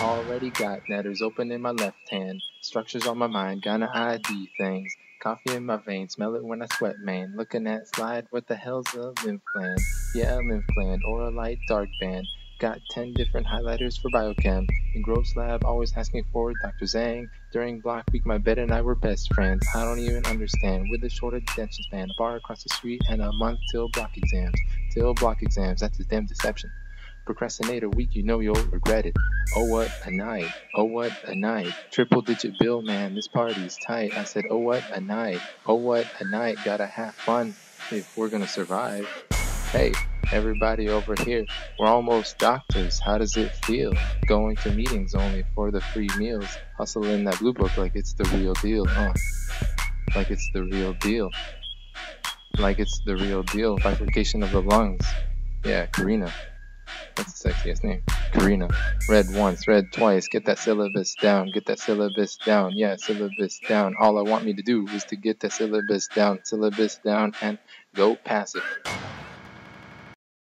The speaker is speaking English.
Already got Netter's open in my left hand. Structures on my mind, gonna ID things. Coffee in my veins, smell it when I sweat, man. Looking at slide, what the hell's a lymph gland? Yeah, a lymph gland, or a light dark band. Got 10 different highlighters for biochem. In Gross Lab, always asking for Dr. Zhang. During block week, my bed and I were best friends. I don't even understand. With a short attention span, a bar across the street, and a month till block exams. Till block exams, that's a damn deception. Procrastinator week, you know you'll regret it. Oh, what a night. Oh, what a night. Triple digit bill, man, this party's tight. I said, oh, what a night. Oh, what a night. Gotta have fun if we're gonna survive. Hey, everybody over here, we're almost doctors. How does it feel? Going to meetings only for the free meals. Hustling that blue book like it's the real deal. Uh, like it's the real deal. Like it's the real deal. Bifurcation of the lungs. Yeah, Carina. That's the sexiest name. Carina. Read once, read twice. Get that syllabus down. Get that syllabus down. Yeah, syllabus down. All I want me to do is to get that syllabus down. Syllabus down and go pass it.